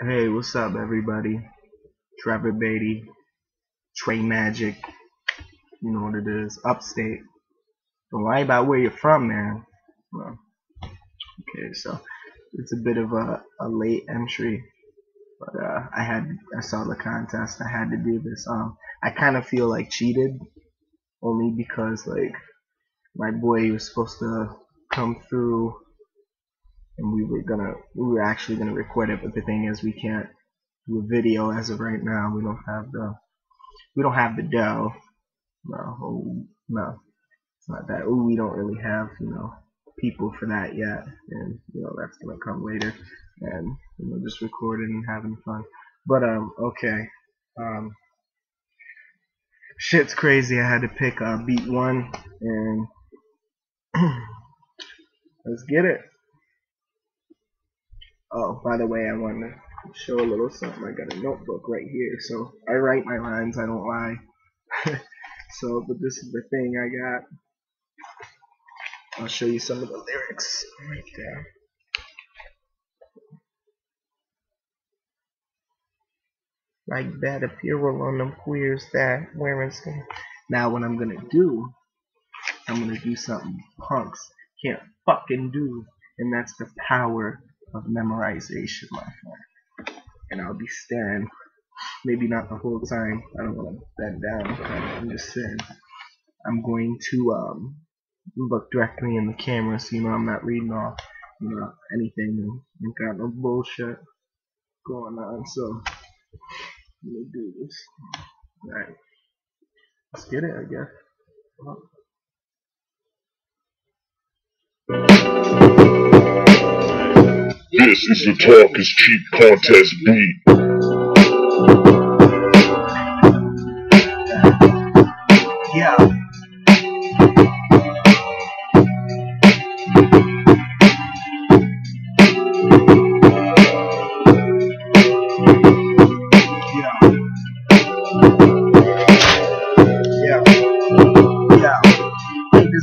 Hey, what's up, everybody? Trevor Beatty, Trey Magic, you know what it is, upstate. Don't lie about where you're from, man. Well, okay, so it's a bit of a, a late entry, but uh, I had I saw the contest. I had to do this. Um, I kind of feel like cheated, only because like my boy was supposed to come through and we were gonna we were actually gonna record it but the thing is we can't do a video as of right now. We don't have the we don't have the dough. No oh, no. It's not that Ooh, we don't really have you know people for that yet. And you know that's gonna come later. And you know just recording and having fun. But um okay. Um shit's crazy. I had to pick uh, beat one. And let's get it Oh, by the way, I want to show a little something. I got a notebook right here, so I write my lines. I don't lie. so, but this is the thing I got. I'll show you some of the lyrics right there. Like bad apparel on them queers that wearing skin. Now, what I'm gonna do, I'm gonna do something punks can't fucking do, and that's the power of memorization, my friend. And I'll be staring, maybe not the whole time. I don't want to bend down. I'm just saying. I'm going to um, look directly in the camera so you know I'm not reading off you know anything and got no bullshit going on. So let me do this. Alright. Let's get it, I guess. This is the Talk is Cheap contest beat.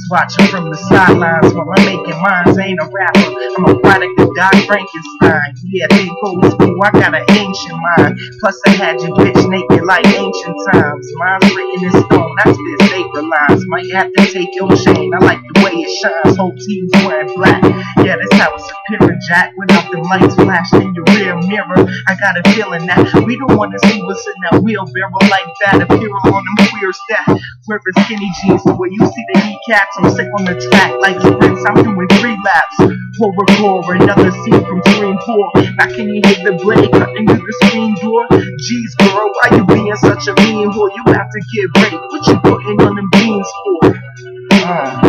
Watching from the sidelines while I'm making mines. Ain't a rapper, I'm a product of Doc Frankenstein. Yeah, they go school, I got an ancient mind. Plus, I had your bitch naked like ancient times. Mine's written in stone, I spit sacred lines. Might have to take your chain, I like the way it shines. Whole team's wearing black. Yeah, that's how it's appearing, Jack. Without the lights flashing in your rear mirror, I got a feeling that we don't want to see what's in that wheelbarrow like that. Appearing on them queers that wearing skinny jeans, the way you see the kneecaps. I'm sick on the track like sprints. I'm doing three laps. Horror core, another scene from Scream 4. Now can you hear the blade cutting through the screen door? Jeez, girl, why you being such a mean whore? You have to get raped. What you putting on them beans for? Uh.